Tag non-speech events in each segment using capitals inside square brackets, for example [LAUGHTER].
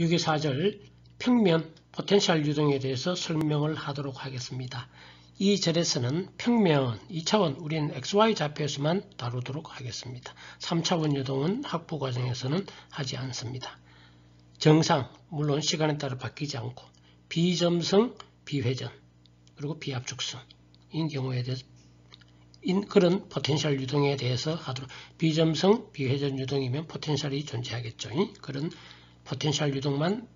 6의 4절 평면 포텐셜 유동에 대해서 설명을 하도록 하겠습니다. 이 절에서는 평면 2차원 우리는 XY 좌표에서만 다루도록 하겠습니다. 3차원 유동은 학부 과정에서는 하지 않습니다. 정상 물론 시간에 따라 바뀌지 않고 비점성 비회전 그리고 비압축성 인 경우에 대해서 그런 포텐셜 유동에 대해서 하도록 비점성 비회전 유동이면 포텐셜이 존재하겠죠. 그런 포텐셜 유동만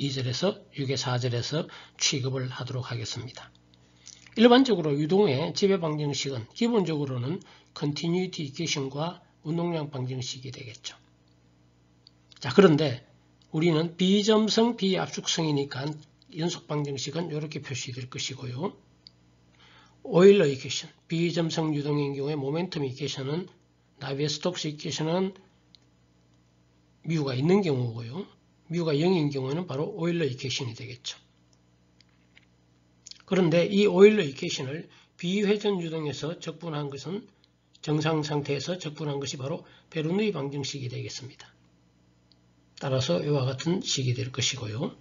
2절에서 6의 4절에서 취급을 하도록 하겠습니다. 일반적으로 유동의 지배 방정식은 기본적으로는 continuity equation과 운동량 방정식이 되겠죠. 자 그런데 우리는 비점성 비압축성이니까 연속 방정식은 이렇게 표시될 것이고요. 오일러 equation, 비점성 유동인 경우에 모멘텀 equation은 나비에스톡스 equation은 뮤가 있는 경우고요. 뮤가 0인 경우에는 바로 오일러 equation이 되겠죠. 그런데 이 오일러 equation을 비회전 유동에서 적분한 것은 정상 상태에서 적분한 것이 바로 베르누이 방정식이 되겠습니다. 따라서 이와 같은 식이 될 것이고요.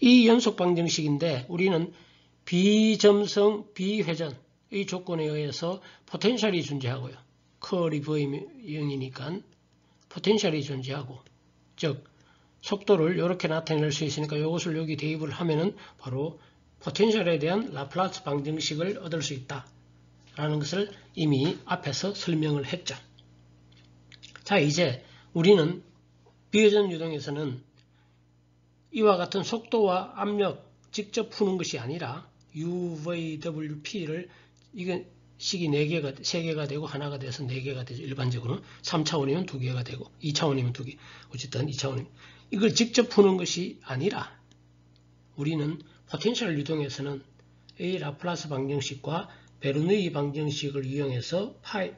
이 연속 방정식인데 우리는 비점성 비회전의 조건에 의해서 포텐셜이 존재하고요. curl이 0이니까 포텐셜이 존재하고 즉 속도를 이렇게 나타낼 수 있으니까 이것을 여기 대입을 하면은 바로 포텐셜에 대한 라플라스 방정식을 얻을 수 있다. 라는 것을 이미 앞에서 설명을 했죠. 자 이제 우리는 비회전 유동에서는 이와 같은 속도와 압력 직접 푸는 것이 아니라 UVWP를 이게 식이 4개가, 3개가 되고 하나가 돼서 4개가 되죠. 일반적으로 3차원이면 2개가 되고 2차원이면 2개. 어쨌든 2차원이면 이걸 직접 푸는 것이 아니라 우리는 포텐셜 유동에서는 A 라플라스 방정식과 베르누이 방정식을 이용해서 파이,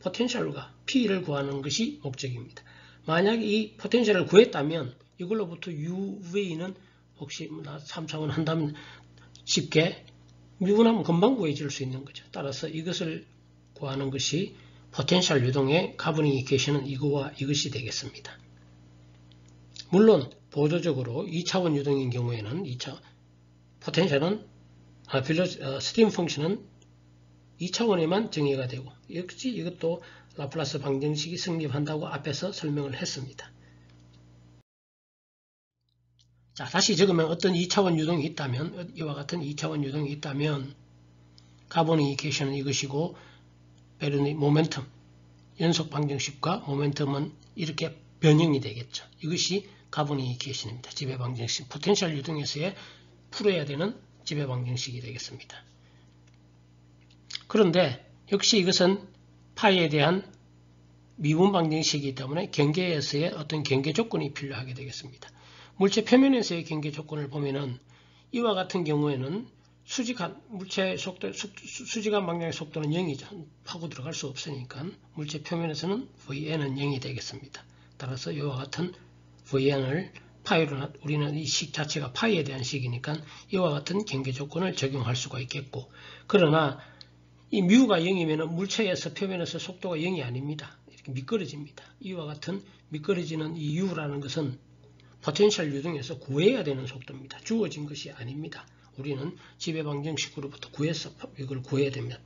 포텐셜과 P를 구하는 것이 목적입니다. 만약 이 포텐셜을 구했다면 이걸로부터 UV는 혹시 3차원 한다면 쉽게 미분하면 금방 구해질 수 있는 거죠. 따라서 이것을 구하는 것이 포텐셜 유동의 governing equation은 이거와 이것이 되겠습니다. 물론 보조적으로 2차원 유동인 경우에는 2차 포텐셜은 아, 빌러, 어, stream function은 2차원에만 정의가 되고 역시 이것도 라플라스 방정식이 성립한다고 앞에서 설명을 했습니다. 자, 다시 적으면 어떤 2차원 유동이 있다면 이와 같은 2차원 유동이 있다면 governing equation은 이것이고 베르누이 모멘텀 연속 방정식과 모멘텀은 이렇게 변형이 되겠죠. 이것이 governing equation입니다. 지배 방정식 포텐셜 유동에서의 풀어야 되는 지배 방정식이 되겠습니다. 그런데 역시 이것은 파이에 대한 미분 방정식이기 때문에 경계에서의 어떤 경계 조건이 필요하게 되겠습니다. 물체 표면에서의 경계 조건을 보면은 이와 같은 경우에는 수직한 물체 속도 수직한 방향의 속도는 0이죠. 파고 들어갈 수 없으니까 물체 표면에서는 Vn은 0이 되겠습니다. 따라서 이와 같은 Vn을 파이로 우리는 이 식 자체가 파이에 대한 식이니까 이와 같은 경계 조건을 적용할 수가 있겠고 그러나 이 뮤가 0이면 물체에서 표면에서 속도가 0이 아닙니다. 이렇게 미끄러집니다. 이와 같은 미끄러지는 이 U라는 것은 포텐셜 유동에서 구해야 되는 속도입니다. 주어진 것이 아닙니다. 우리는 지배방정식으로부터 구해서 이걸 구해야 됩니다.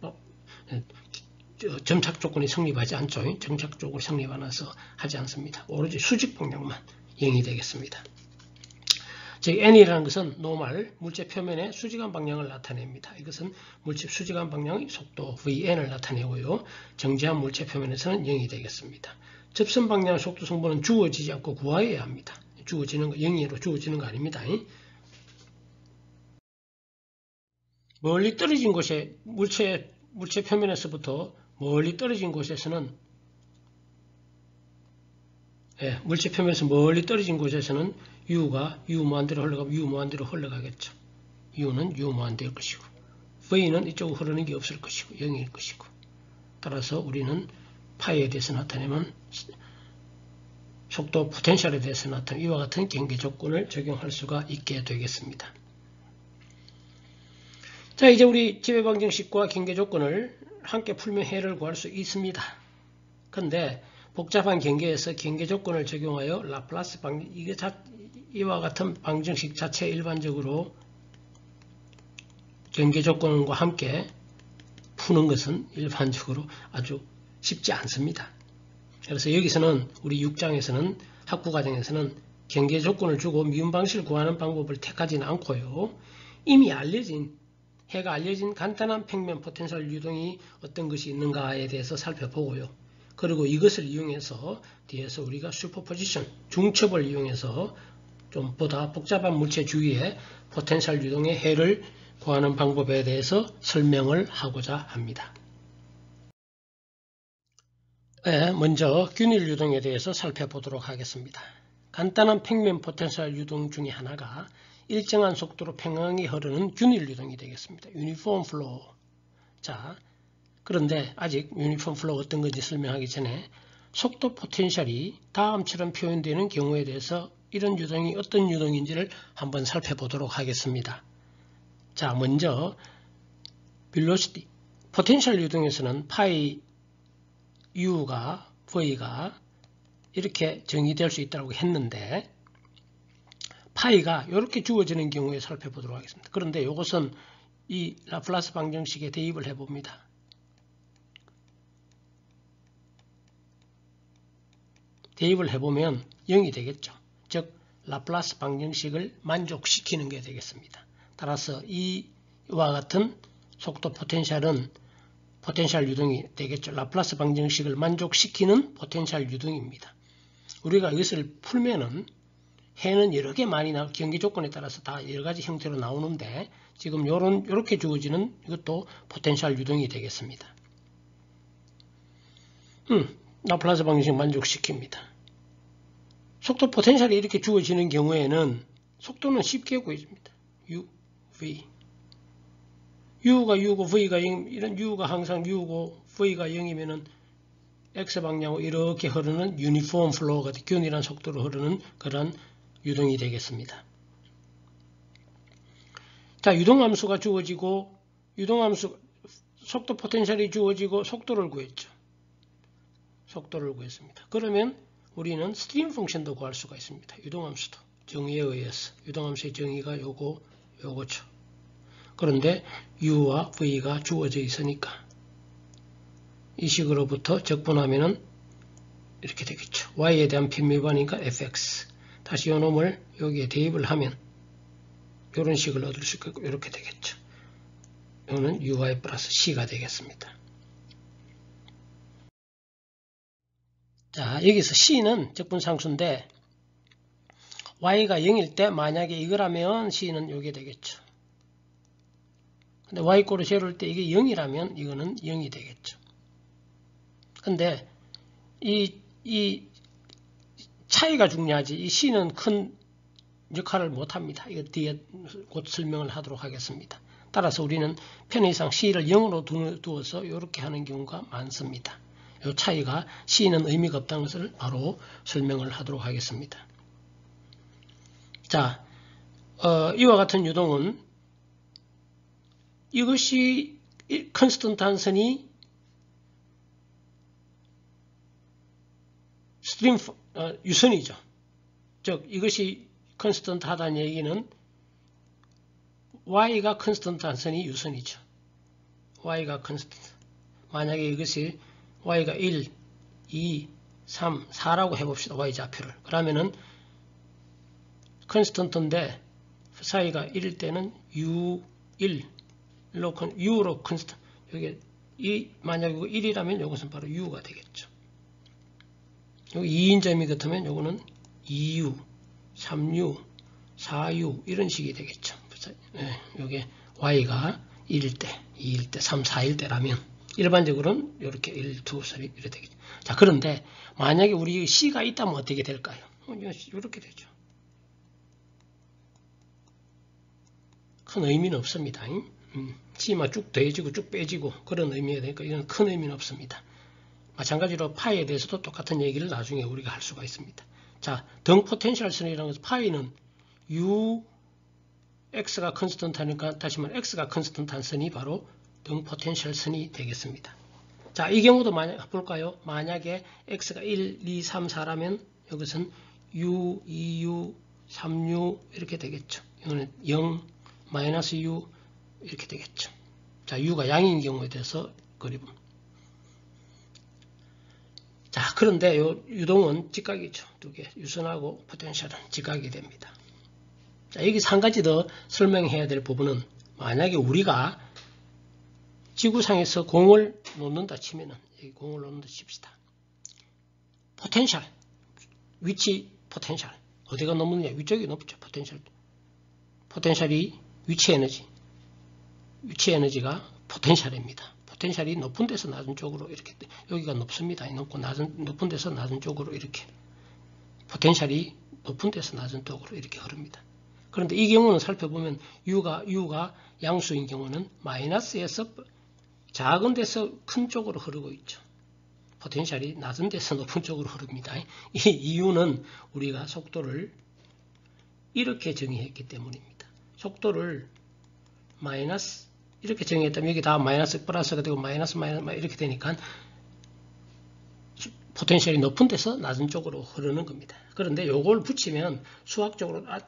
점착 조건이 성립하지 않죠. 점착 조건이 성립 안 해서 하지 않습니다. 오로지 수직 방향만 0이 되겠습니다. 즉 n이라는 것은 normal 물체 표면의 수직한 방향을 나타냅니다. 이것은 물체 수직한 방향의 속도 vn을 나타내고요. 정지한 물체 표면에서는 0이 되겠습니다. 접선 방향 속도 성분은 주어지지 않고 구하여야 합니다. 주어지는 거, 0으로 주어지는 거 아닙니다. 멀리 떨어진 곳에 물체 물체 표면에서부터 멀리 떨어진 곳에서는 예, 물체 표면에서 멀리 떨어진 곳에서는 U가 U 무한대로 흘러가면 U 무한대로 흘러가겠죠. U는 U 무한대일 것이고 V는 이쪽으로 흐르는 게 없을 것이고 0일 것이고 따라서 우리는 파이에 대해서 나타내면 속도 포텐셜에 대해서 나타낸 이와 같은 경계 조건을 적용할 수가 있게 되겠습니다. 자 이제 우리 지배방정식과 경계 조건을 함께 풀면 해를 구할 수 있습니다. 근데 복잡한 경계에서 경계 조건을 적용하여 라플라스 방 이게 자, 이와 같은 방정식 자체 일반적으로 경계 조건과 함께 푸는 것은 일반적으로 아주 쉽지 않습니다. 그래서 여기서는 우리 6장에서는 학부 과정에서는 경계 조건을 주고 미분 방정식을 구하는 방법을 택하지는 않고요. 이미 알려진 해가 알려진 간단한 평면 포텐셜 유동이 어떤 것이 있는가에 대해서 살펴보고요. 그리고 이것을 이용해서 뒤에서 우리가 superposition, 중첩을 이용해서 좀 보다 복잡한 물체 주위에 포텐셜 유동의 해를 구하는 방법에 대해서 설명을 하고자 합니다. 네, 먼저 균일 유동에 대해서 살펴보도록 하겠습니다. 간단한 평면 포텐셜 유동 중의 하나가 일정한 속도로 평행하게 흐르는 균일 유동이 되겠습니다. uniform flow. 자, 그런데 아직 uniform flow 어떤 건지 설명하기 전에 속도 포텐셜이 다음처럼 표현되는 경우에 대해서 이런 유동이 어떤 유동인지를 한번 살펴보도록 하겠습니다. 자, 먼저 velocity 포텐셜 유동에서는 파이 u가 v가 이렇게 정의될 수 있다고 했는데 파이가 이렇게 주어지는 경우에 살펴보도록 하겠습니다. 그런데 이것은 이 라플라스 방정식에 대입을 해봅니다. 대입을 해보면 0이 되겠죠. 즉 라플라스 방정식을 만족시키는 게 되겠습니다. 따라서 이와 같은 속도 포텐셜은 포텐셜 유동이 되겠죠. 라플라스 방정식을 만족시키는 포텐셜 유동입니다. 우리가 이것을 풀면은 해는 여러 개 많이 나 경계 조건에 따라서 다 여러 가지 형태로 나오는데 지금 요런 요렇게 주어지는 이것도 포텐셜 유동이 되겠습니다. 음, 라플라스 방정식 만족시킵니다. 속도 포텐셜이 이렇게 주어지는 경우에는 속도는 쉽게 구해집니다. u, v. u가 u고 v가 0, 이런 u가 항상 u고 v가 0이면은 x방향으로 이렇게 흐르는 uniform flow가 균일한 속도로 흐르는 그런 유동이 되겠습니다. 자, 유동함수가 주어지고 유동함수 속도 포텐셜이 주어지고 속도를 구했죠. 속도를 구했습니다. 그러면 우리는 stream function도 구할 수가 있습니다. 유동함수도 정의에 의해서 유동함수의 정의가 요거 요거죠. 그런데 u와 v가 주어져 있으니까 이 식으로부터 적분하면은 이렇게 되겠죠. y에 대한 편미반이니까 fx 다시 이 놈을 여기에 대입을 하면 이런 식을 얻을 수 있고 이렇게 되겠죠. 이거는 UI 플러스 C가 되겠습니다. 자 여기서 C는 적분상수인데 Y가 0일 때 만약에 이거라면 C는 이게 되겠죠. 근데 Y 꼴을 제로일 때 이게 0이라면 이거는 0이 되겠죠. 근데 이, 이 차이가 중요하지 이 C는 큰 역할을 못합니다. 이거 뒤에 곧 설명을 하도록 하겠습니다. 따라서 우리는 편의상 C를 0으로 두어서 이렇게 하는 경우가 많습니다. 이 차이가 C는 의미가 없다는 것을 바로 설명을 하도록 하겠습니다. 자, 어, 이와 같은 유동은 이것이 constant 한 선이 stream 어, 유선이죠. 즉 이것이 constant 하다는 얘기는 y가 constant 한 선이 유선이죠. y가 constant. 만약에 이것이 y가 1, 2, 3, 4라고 해봅시다. y좌표를. 그러면은 constant인데 사이가 1일 때는 u, 1, 로, u로 constant. 여기 이 만약에 1이라면 이것은 바로 u가 되겠죠. 여기 2인점이 같으면 요거는 2U, 3U, 4U 이런 식이 되겠죠. 네, 요게 Y가 1일 때, 2일 때, 3, 4일 때라면 일반적으로는 이렇게 1, 2, 3 이렇게 되겠죠. 자, 그런데 만약에 우리 C가 있다면 어떻게 될까요? 이렇게 되죠. 큰 의미는 없습니다. 음, C만 쭉 더해지고 쭉 빼지고 그런 의미가 되니까 이건 큰 의미는 없습니다. 마찬가지로 파이에 대해서도 똑같은 얘기를 나중에 우리가 할 수가 있습니다. 자, 등 포텐셜 선이라는 것은 파이는 u x가 constant 하니까 다시 말해 x가 constant 한 선이 바로 등 포텐셜 선이 되겠습니다. 자, 이 경우도 만약 볼까요? 만약에 x가 1, 2, 3, 4라면 이것은 u, 2u, 3u 이렇게 되겠죠. 이거는 0, 마이너스 u 이렇게 되겠죠. 자, u가 양인 경우에 대해서 그림. 자, 그런데 요 유동은 직각이죠. 두 개. 유선하고 포텐셜은 직각이 됩니다. 자, 여기서 한 가지 더 설명해야 될 부분은 만약에 우리가 지구상에서 공을 놓는다 치면은 여기 공을 놓는다 칩시다. 포텐셜 위치 포텐셜 어디가 높느냐 위쪽이 높죠 포텐셜 포텐셜이 위치 에너지 위치 에너지가 포텐셜입니다. 포텐셜이 높은 데서 낮은 쪽으로 이렇게 여기가 높습니다. 높고 낮은 높은 데서 낮은 쪽으로 이렇게 포텐셜이 높은 데서 낮은 쪽으로 이렇게 흐릅니다. 그런데 이 경우는 살펴보면 U가 U가 양수인 경우는 마이너스에서 작은 데서 큰 쪽으로 흐르고 있죠. 포텐셜이 낮은 데서 높은 쪽으로 흐릅니다. 이 이유는 우리가 속도를 이렇게 정의했기 때문입니다. 속도를 마이너스 이렇게 정의했다면 여기 다 마이너스 플러스가 되고 마이너스 마이너스 이렇게 되니까 포텐셜이 높은 데서 낮은 쪽으로 흐르는 겁니다. 그런데 요걸 붙이면 수학적으로 아,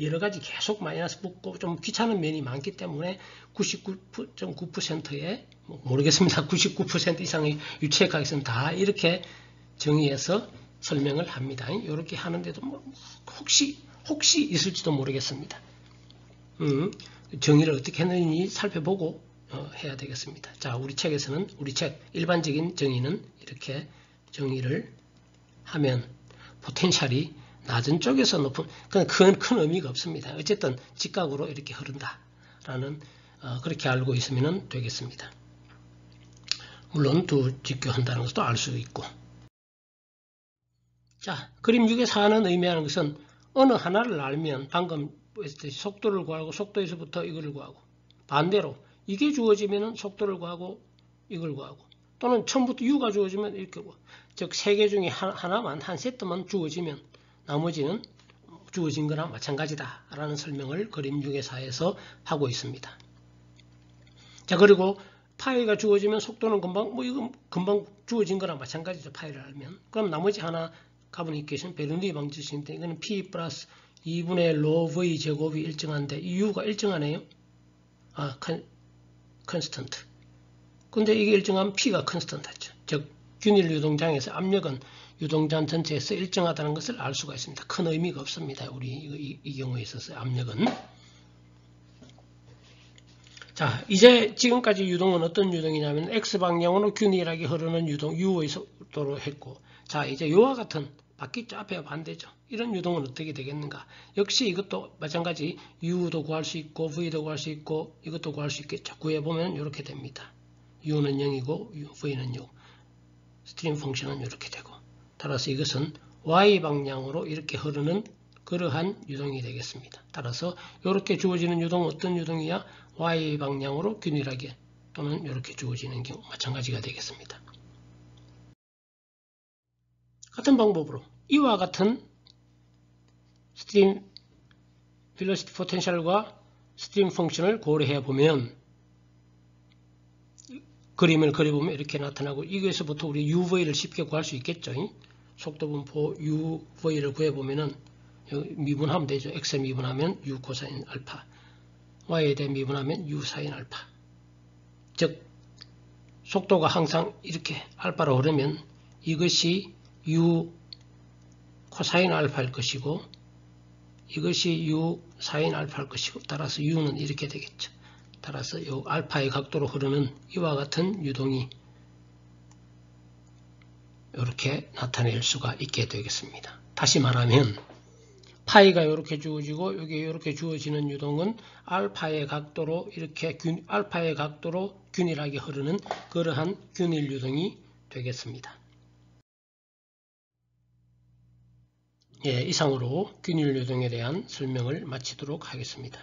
여러 가지 계속 마이너스 붙고 좀 귀찮은 면이 많기 때문에 99.9%의 뭐 모르겠습니다. [LAUGHS] 99% 이상의 유체각에서는 다 이렇게 정의해서 설명을 합니다. 이렇게 하는데도 뭐 혹시 혹시 있을지도 모르겠습니다. 음, 정의를 어떻게 했는지 살펴보고 어, 해야 되겠습니다. 자, 우리 책에서는 우리 책 일반적인 정의는 이렇게 정의를 하면 포텐셜이 낮은 쪽에서 높은 그건 큰, 큰 의미가 없습니다. 어쨌든 직각으로 이렇게 흐른다라는 어, 그렇게 알고 있으면 되겠습니다. 물론 두 직교한다는 것도 알 수 있고 자 그림 6에서 하는 의미하는 것은 어느 하나를 알면 방금 속도를 구하고 속도에서부터 이걸 구하고 반대로 이게 주어지면 속도를 구하고 이걸 구하고 또는 처음부터 U가 주어지면 이렇게 즉세 개 중에 하나만 한 세트만 주어지면 나머지는 주어진 거랑 마찬가지다 라는 설명을 그림 6의 4에서 하고 있습니다. 자 그리고 파이가 주어지면 속도는 금방 뭐 이거 금방 주어진 거랑 마찬가지죠 파이를 알면. 그럼 나머지 하나 governing equation 베르누이 방정식인데 이거는 P 플러스 2분의 로 V 제곱이 일정한데 이 U가 일정하네요 아 con, constant 근데 이게 일정하면 P가 constant죠. 즉 균일 유동장에서 압력은 유동장 전체에서 일정하다는 것을 알 수가 있습니다. 큰 의미가 없습니다. 우리 이, 이 경우에 있어서 압력은 자 이제 지금까지 유동은 어떤 유동이냐면 X방향으로 균일하게 흐르는 유동 U의 속도로 했고 자 이제 이와 같은 바뀌죠. 앞에 반대죠. 이런 유동은 어떻게 되겠는가? 역시 이것도 마찬가지 U도 구할 수 있고 V도 구할 수 있고 이것도 구할 수 있겠죠. 구해보면 이렇게 됩니다. u는 0이고 v는 6 stream function은 이렇게 되고 따라서 이것은 y 방향으로 이렇게 흐르는 그러한 유동이 되겠습니다. 따라서 이렇게 주어지는 유동은 어떤 유동이야? y 방향으로 균일하게 또는 이렇게 주어지는 경우 마찬가지가 되겠습니다. 같은 방법으로 이와 같은 stream velocity potential과 stream function을 고려해 보면 그림을 그려보면 이렇게 나타나고 이것에서부터 우리 UV를 쉽게 구할 수 있겠죠. 속도 분포 UV를 구해보면은 미분하면 되죠. X에 미분하면 U 코사인 알파 Y에 대해 미분하면 U 사인 알파 즉 속도가 항상 이렇게 알파로 흐르면 이것이 U 코사인 알파일 것이고 이것이 U 사인 알파일 것이고 따라서 U는 이렇게 되겠죠. 따라서 이 알파의 각도로 흐르는 이와 같은 유동이 이렇게 나타낼 수가 있게 되겠습니다. 다시 말하면 파이가 이렇게 주어지고 여기 이렇게 주어지는 유동은 알파의 각도로 이렇게 균, 알파의 각도로 균일하게 흐르는 그러한 균일 유동이 되겠습니다. 예, 이상으로 균일 유동에 대한 설명을 마치도록 하겠습니다.